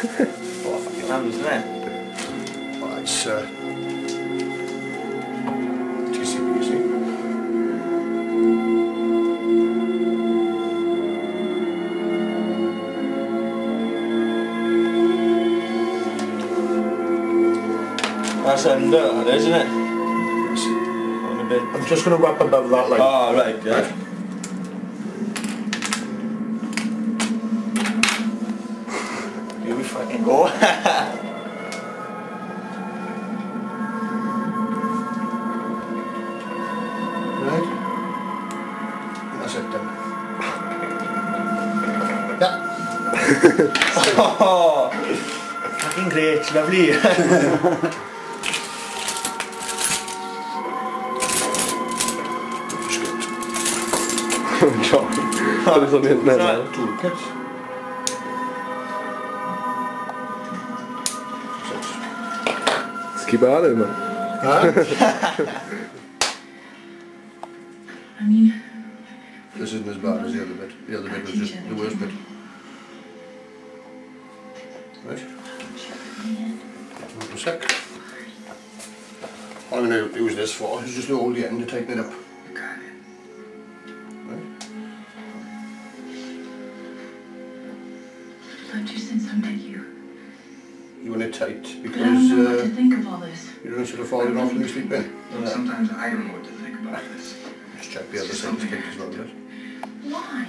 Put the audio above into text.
What fucking hands, isn't? Well, it's uh, That's is, isn't it? you On a bit. I'm just going to wrap above that line. Oh, right, yeah. Fucking go. Right? That's it then. Yeah. oh, fucking great, lovely. Just good. John. Det är som helt nära. Toolkit. Skippa. Huh? I mean, This isn't as bad as the other bit. The other bit was just the worst bit. Right? One sec. All I'm going to use this for is just to hold the end to tighten it up. Right? Loved you since I met you, You want it tight but I because don't know what to uh, think of all this. you don't sort of falling off when you sleep in. Sometimes I don't know what to think about this. Just check the other side of the cake as well, yes? Why?